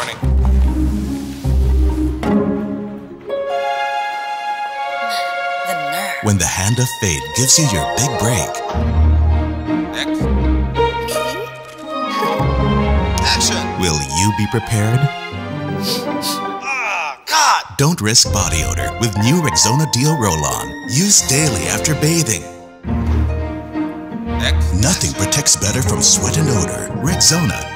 morning. The nerve. When the hand of fate gives you your big break. Next. Action. Will you be prepared? Ah, God! Don't risk body odor with new Rexona Deal Roll-On. Use daily after bathing. Next. Nothing protects better from sweat and odor. Rexona